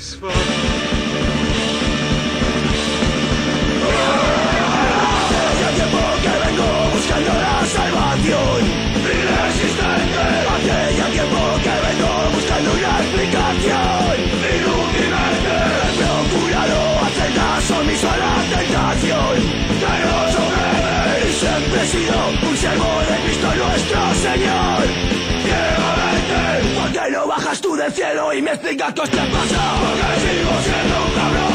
Hace tiempo que vengo buscando la salvación Inexistente Hace tiempo que vengo buscando una explicación Inútilmente He procurado hacer caso omiso a la tentación Que no sobreve Y siempre he sido un servo de Cristo nuestro Señor ¿Por qué no bajas tú del cielo y me explicas qué te pasa? Porque sigo siendo un cabrón.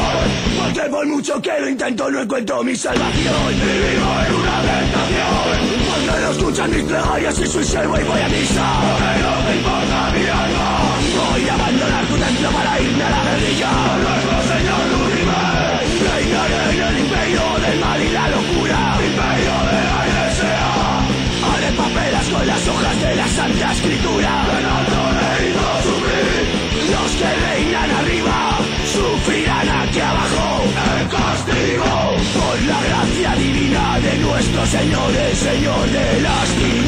Porque por mucho que lo intento no encuentro mi salvación. Y vivo en una tentación Porque no escuchan mis plegarias y soy servo y voy a misa. Porque no te importa mi alma Voy a abandonar tu templo para irme a la guerrilla. Nuestro Señor Lucifer Reinaré en el imperio del mal y la locura. Imperio de la iglesia Haré papelas con las hojas de la Santa Escritura nuestro Señor, el Señor de las tinieblas.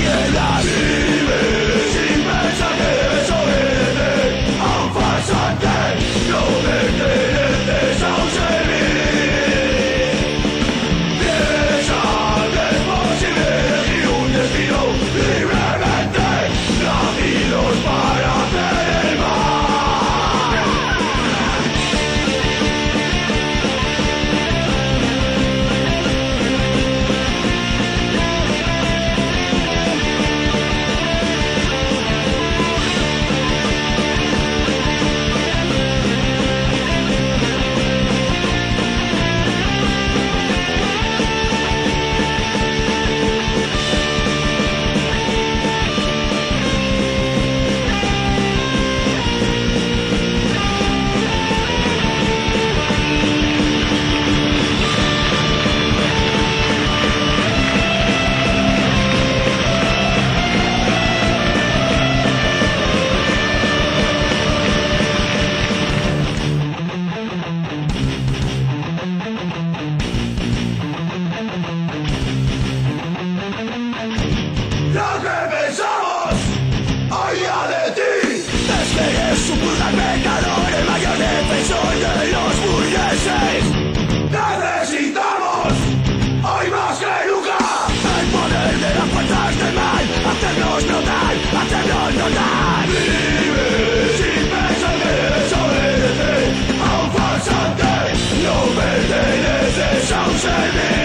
save me